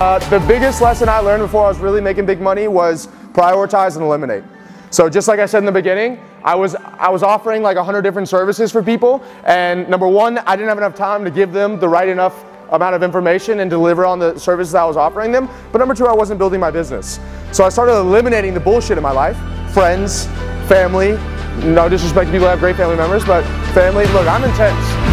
Uh, the biggest lesson I learned before I was really making big money was prioritize and eliminate. So just like I said in the beginning, I was, I was offering like 100 different services for people, and number one, I didn't have enough time to give them the right enough amount of information and deliver on the services I was offering them. But number two, I wasn't building my business. So I started eliminating the bullshit in my life. Friends, family, no disrespect to people who have great family members, but family, look, I'm intense.